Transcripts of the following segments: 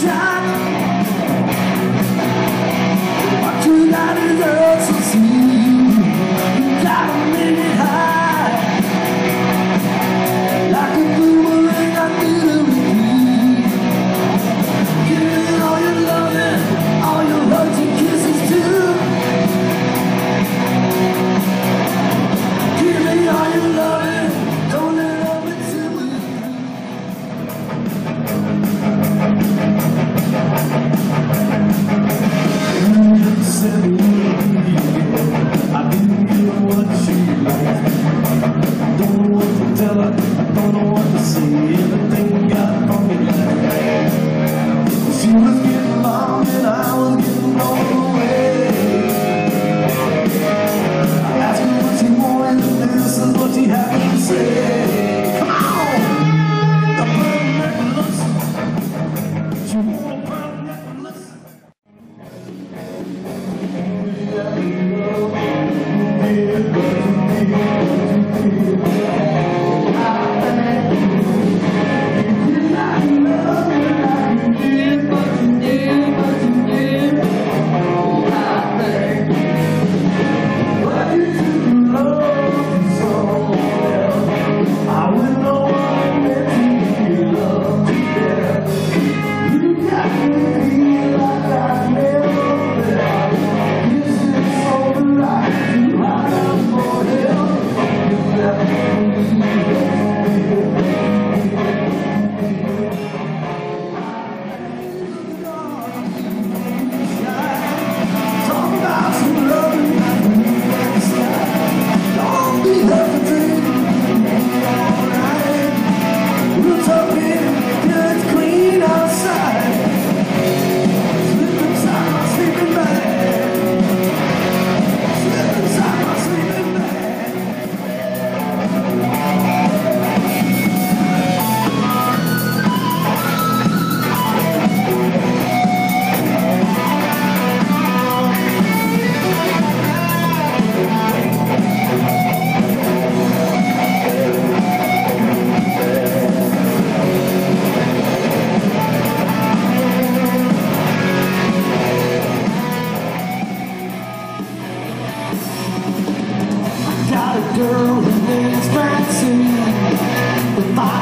사 the hero.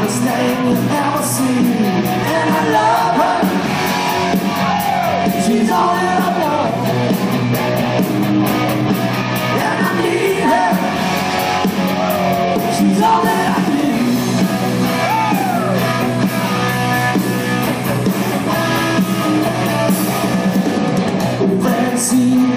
Finest thing you've ever seen And I love her. She's all that I want And I need her. She's all that I need. Francine,